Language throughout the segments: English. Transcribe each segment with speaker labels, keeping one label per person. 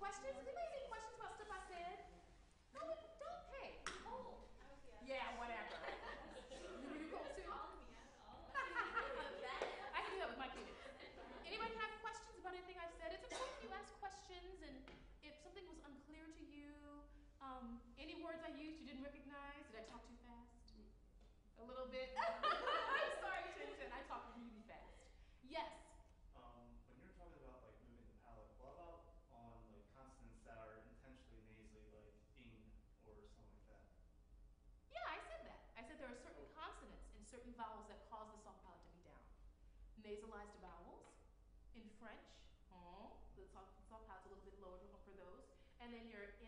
Speaker 1: questions? Anybody have any questions about stuff I said? No, don't. Hey, oh. Yeah, whatever. you, go too. I can do that with my kids. Anybody have questions about anything I've said? It's important you ask questions, and if something was unclear to you, um, any words I used you didn't recognize, did I talk too fast? A little bit. I'm sorry, Tintin. I talk really fast. Yes.
Speaker 2: Um, when you're talking about like moving the palate, what about on like consonants that are intentionally nasally, like ing or something like that?
Speaker 1: Yeah, I said that. I said there are certain consonants and certain vowels that cause the soft palate to be down. Nasalized vowels in French, oh, the soft, soft palate's a little bit lower for those. And then your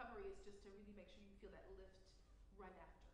Speaker 1: recovery is just to really make sure you feel that lift right after,